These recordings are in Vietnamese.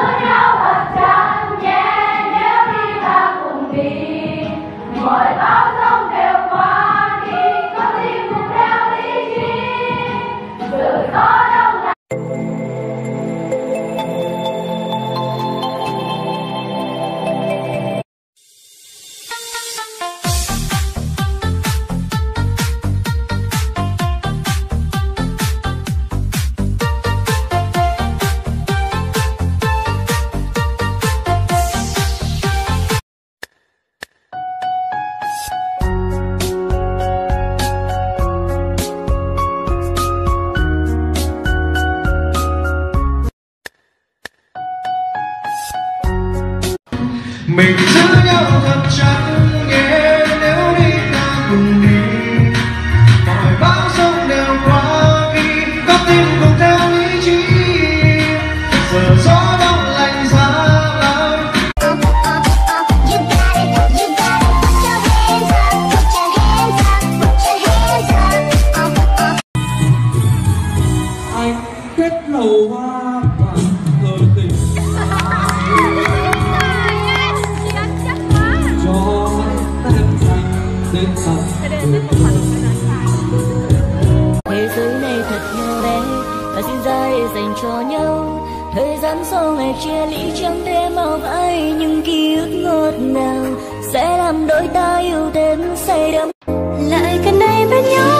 Look out! mình giữ nhau thật chặt. thế giới này thật nhỏ bé, và xin dài dành cho nhau. Thời gian sau ngày chia ly chẳng thể mau vãi, những ký ức ngọt ngào sẽ làm đôi ta yêu đến say đắm. Lại gần đây bên nhau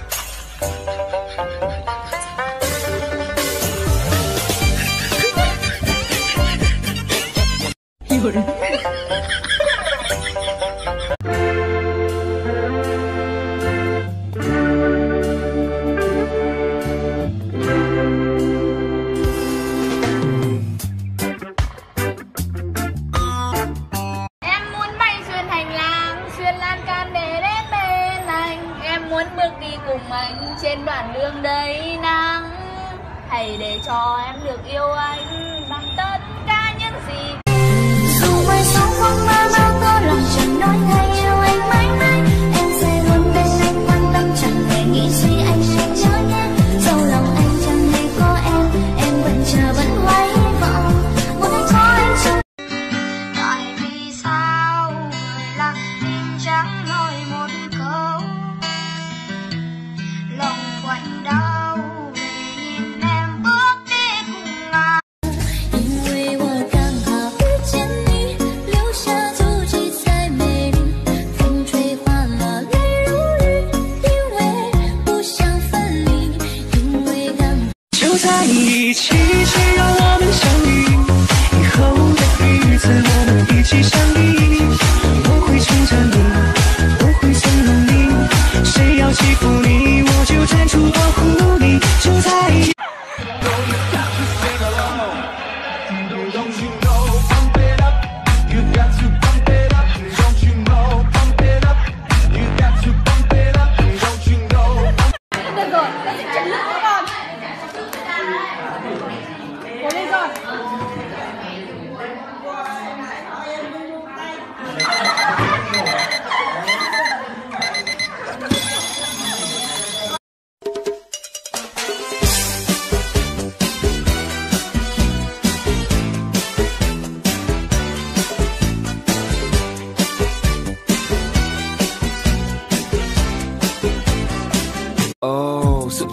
được yêu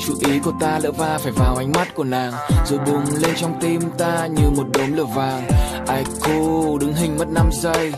chú ý của ta lỡ va phải vào ánh mắt của nàng, rồi bùng lên trong tim ta như một đốm lửa vàng. Ai cô đứng hình mất 5 giây.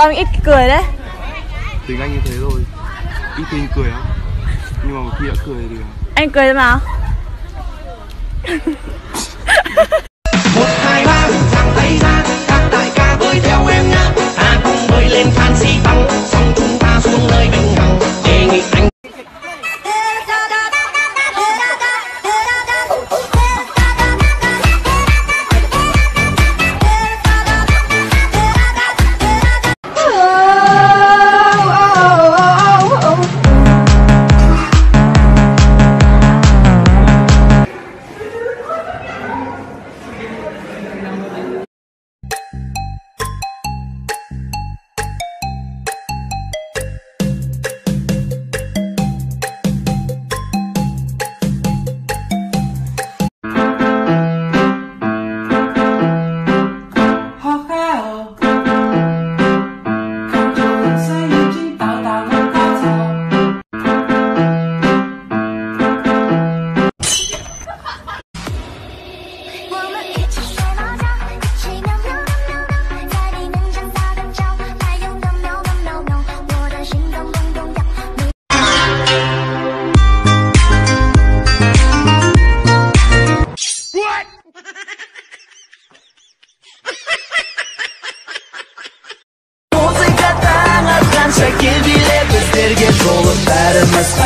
Sao anh ít cười đấy? Tính anh như thế rồi ít khi cười lắm. Nhưng mà một khi đã cười thì Anh cười thế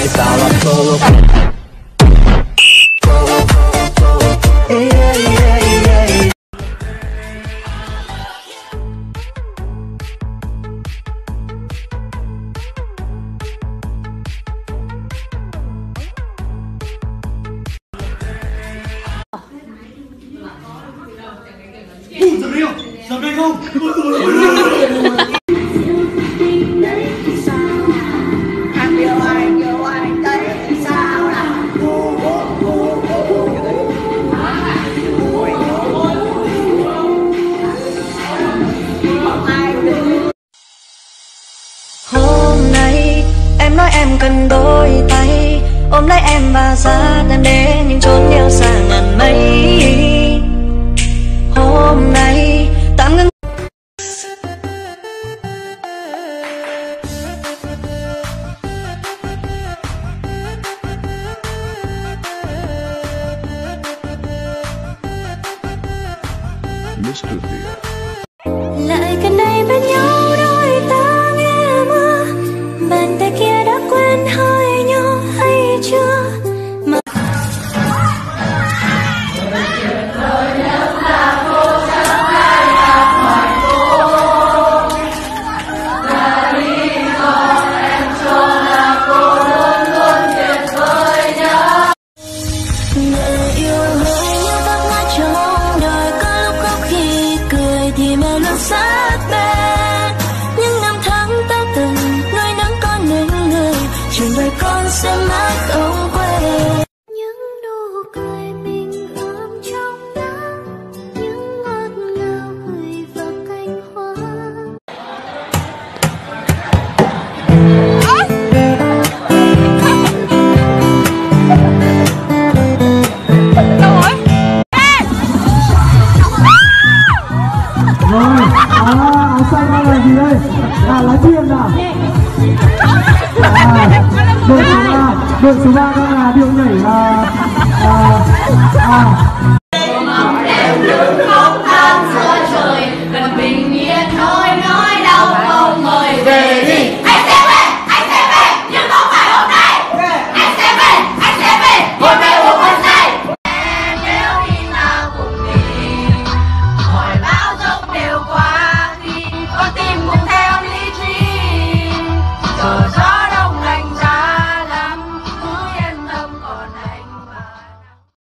不怎么 falar solo em nói em cần đôi tay. Ôm lấy em và ra em đến những chốn yêu xa ngàn mây. Hôm nay, tạm ngưng. Mr. Lại đội số ba đang là điệu nhảy là. à à